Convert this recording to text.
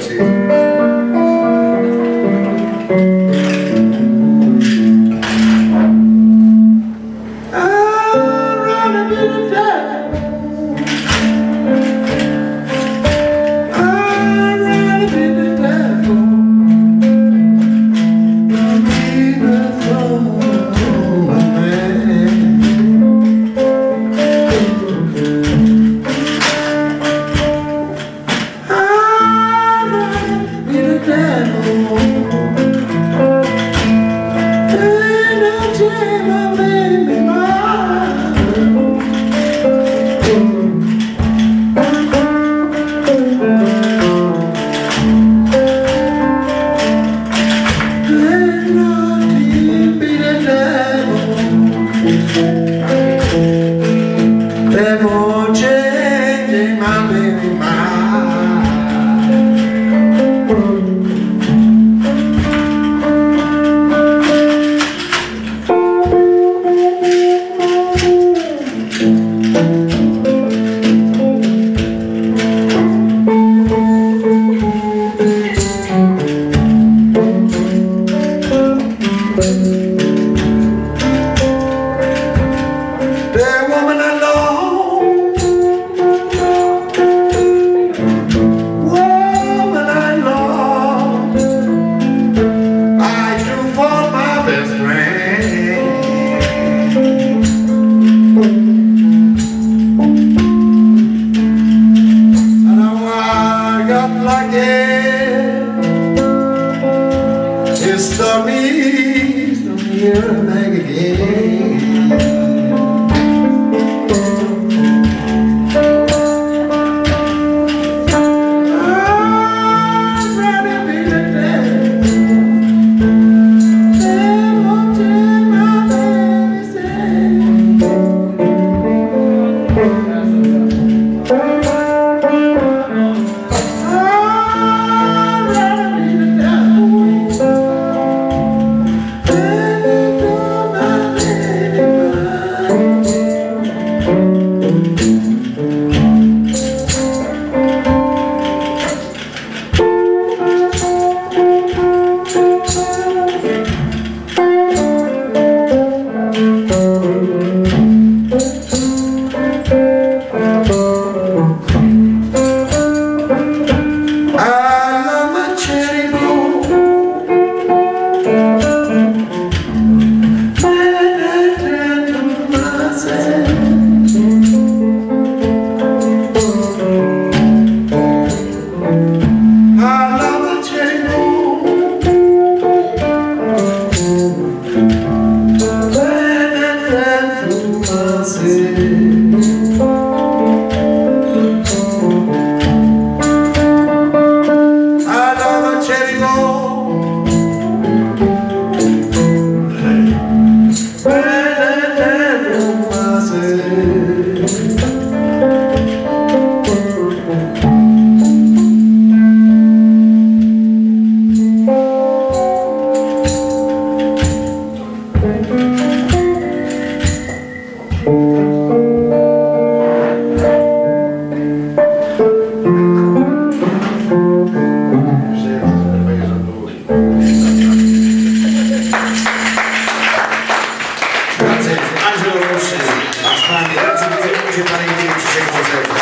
sí. Baby, baby, me, blinded. History's the mirror back again. Grazie Angelo Rossi, la Spagna, grazie per tutti i parenti che ci seguono sempre.